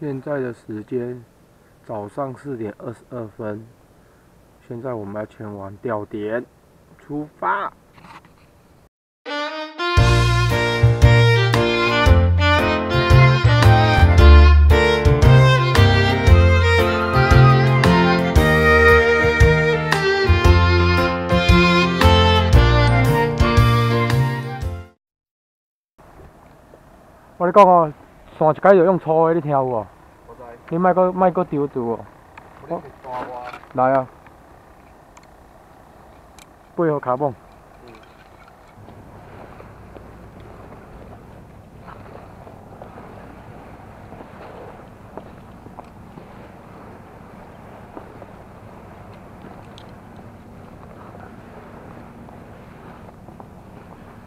现在的时间早上四点二十二分，现在我们要前往钓点，出发。我跟你讲哦，上一届就用粗的，你听有无？你卖搁卖搁丢住哦。来啊！背后卡蹦。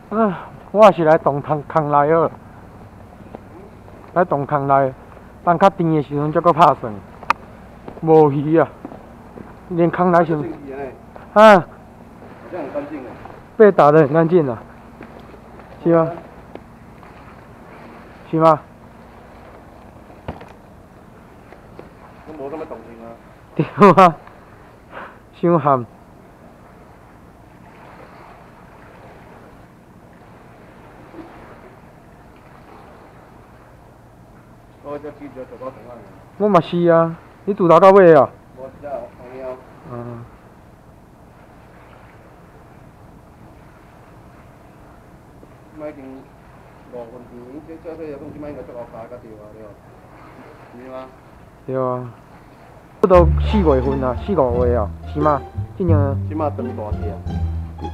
啊，我也是来洞坑坑来哦。来洞坑内，当较甜的时阵，才搁拍算。无鱼啊，连坑来上。啊。好像很干净诶。被打得很干净啊。是吗？是吗？我无什么动静啊。对啊，伤咸。我嘛是啊，你拄头到尾啊？嗯。买件五分钱，这这这有讲即摆应该足够加个对啊，对是吗？对啊。这都四月份啊，四五月啊，是吗？今年。即摆长大只啊。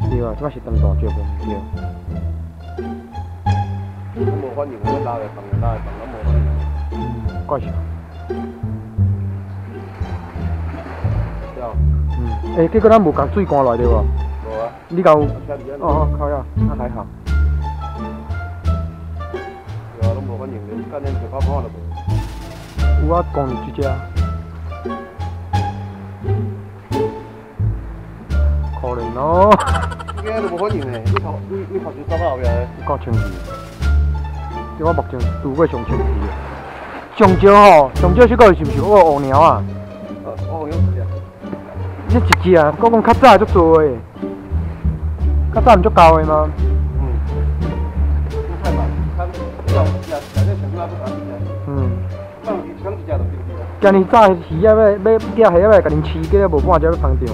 对啊，即摆是长大只无？对。我无反应，我拉来放，拉来放，我无。怪啥？嗯，诶，结果咱无共水关来对无？无啊。你有？哦，靠呀，那还好。对啊，拢无反应的，今年就靠看了无。有啊，讲一只。可怜咯。今日都无反应的，你头你你头先走到后壁的。够清气。对我目前拄过上清气诶。上少吼，上少这个是毋是我乌鸟啊？乌鸟一只。你一只啊？我讲较早足多诶，较早毋足高诶吗？嗯。嗯。今日早鱼仔要要钓虾要甲恁饲，计了无半只要放着。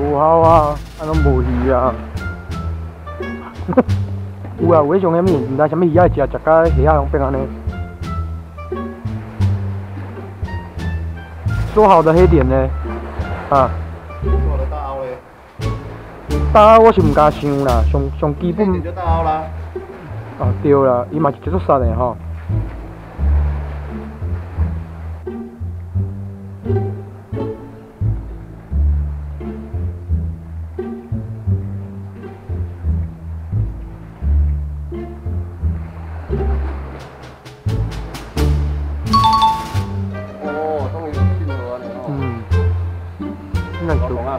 无效啊，啊拢无鱼啊！有啊，有迄种虾米，毋知啥物鱼仔食食甲虾仔拢变安尼。说好的黑点呢？啊？说好的大澳嘞？大澳我是毋敢想啦，上上基本。就大澳啦。啊对啦，伊嘛是一座山的吼。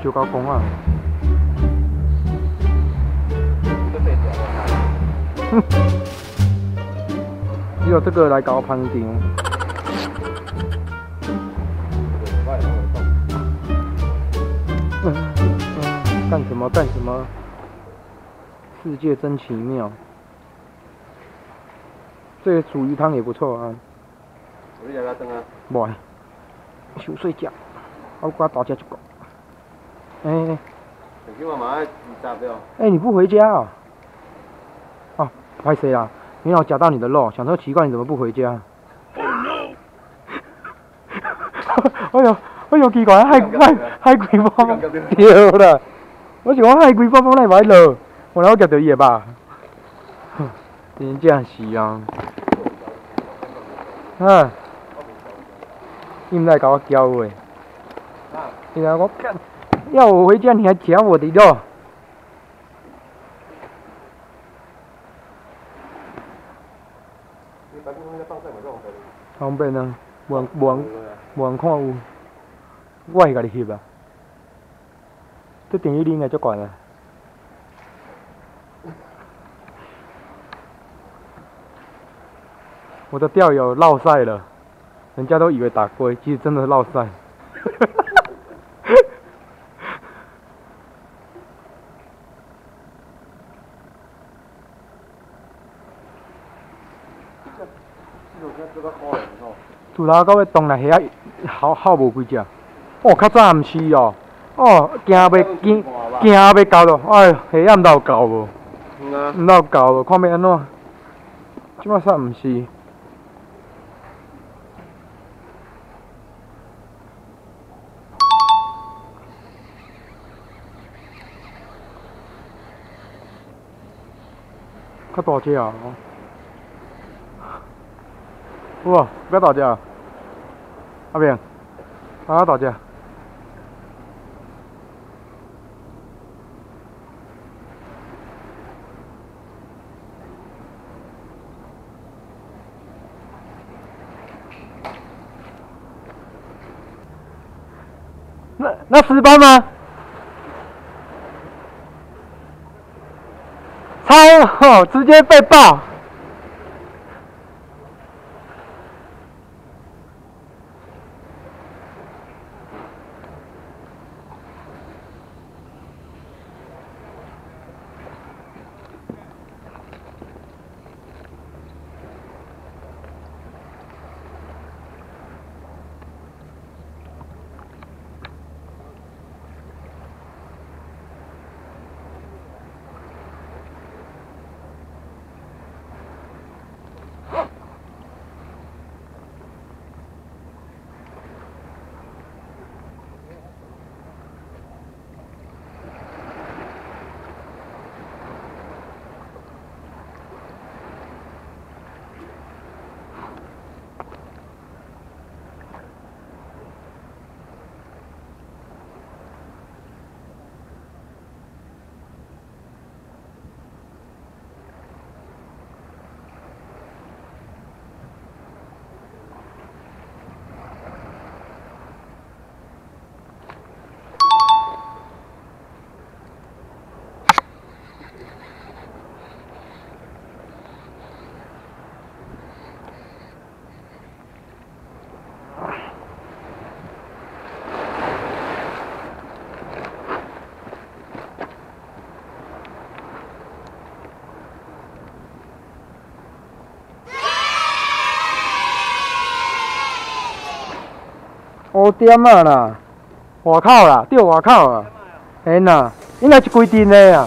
就搞公啊！只有这个来搞攀顶。干什么干什么？世界真奇妙。这个煮鱼汤也不错啊。你要不要等啊？睡觉。我挂大家就个。哎，哎，你不回家啊？哦，拍谁啊？没有夹到你的肉，想说奇怪你怎么不回家？哎呦，哎呦，奇怪，海海海龟包掉了，我是讲海龟包包来买了，我来我夹到伊吧？真正是啊，啊，你唔来甲我教诶？你来我干。要我回家你还捡我的肉？方便啊，无人无人无人看有，我会甲你翕啊。这电影你应该足惯啦。我的钓友落晒了，人家都以为打龟，其实真的落晒。除了到尾东来虾好好无几只，哦，较早毋是哦，哦，惊要惊惊要到咯，哎，虾仔毋有够无？毋有够无？看要安怎？即摆煞毋是。较大只啊！哇，要大只啊！阿明，啊大只。那那十班吗？超好，直接被爆。五点啊啦，外口啦，钓外口啊，嘿呐，应该是规定的。啊？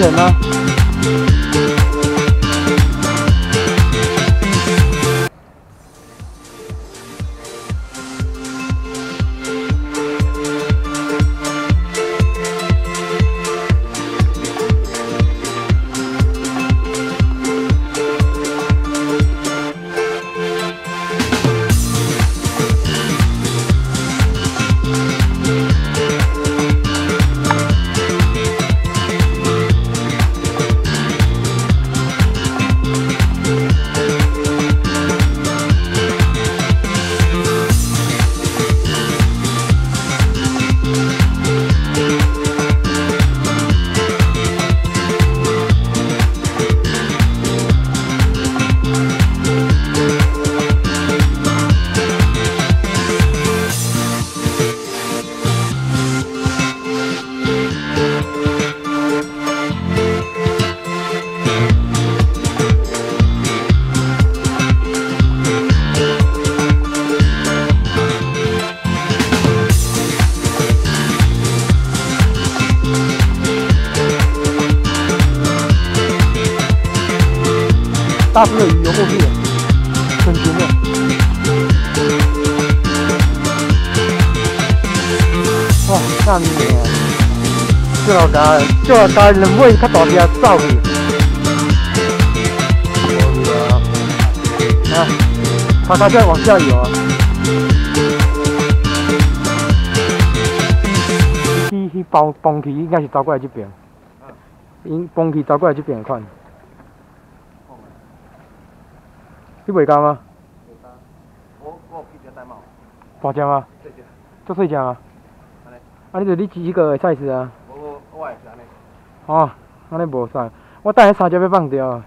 人呢？大只的鱼游过去了，很群的。哇，那面啊！最后加最后加两尾较大只走去。啊，它它在往下游啊。去去崩崩起，应该是倒过来这边。因崩起倒过来这边看。你袂干吗？我我去只戴帽。大只吗？细只。足细只啊？安尼。啊，你就你几个赛事啊？我我也是安尼。哦，安尼无使，我等下三只要放掉。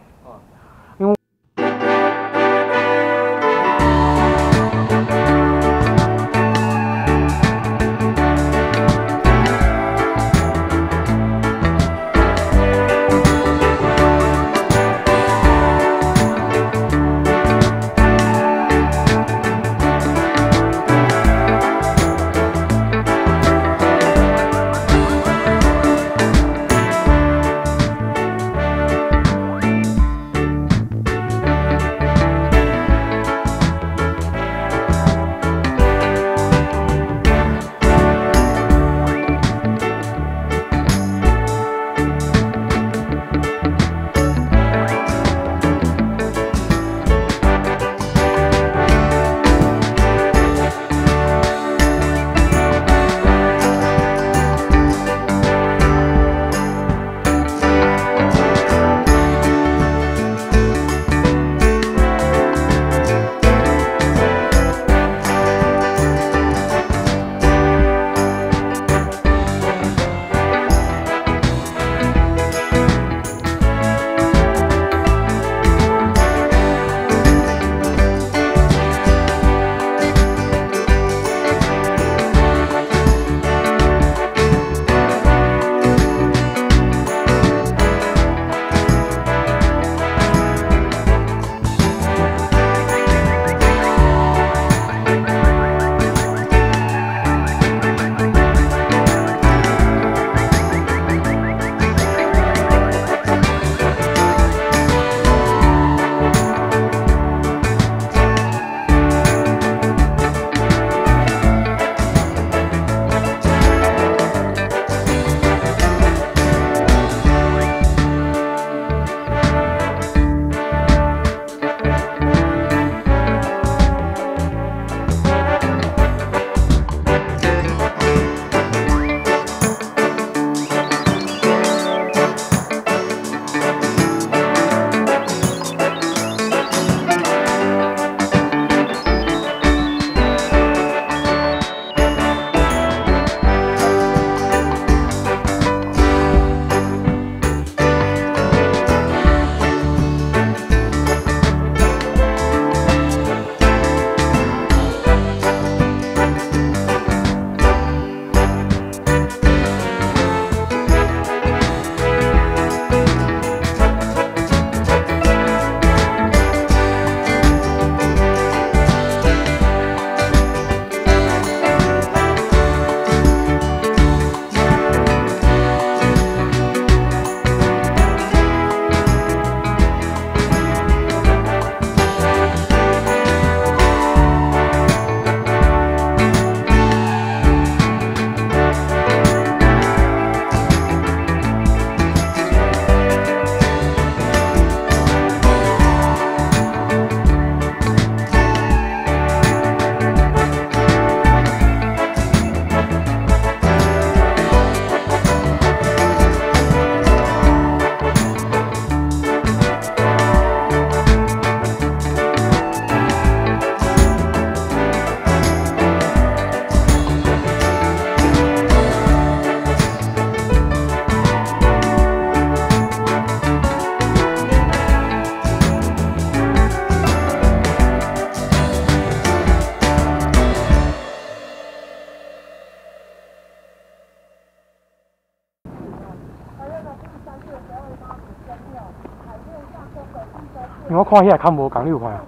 我看遐坎无共，你有看？啊。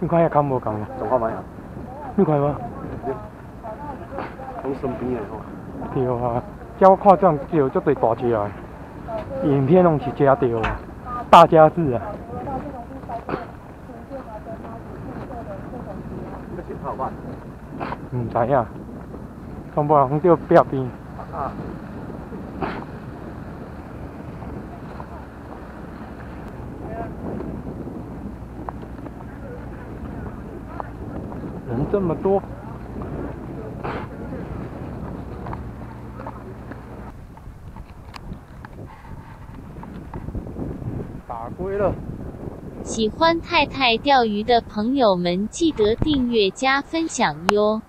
你看遐坎无共啊？仲看卖啊？你看无？拢身边的。对啊，遮我看怎照足大只啊！影片拢是遮对啊，大家子啊。毋知影，恐部人拢钓边。这么多。打龟了。喜欢太太钓鱼的朋友们，记得订阅加分享哟。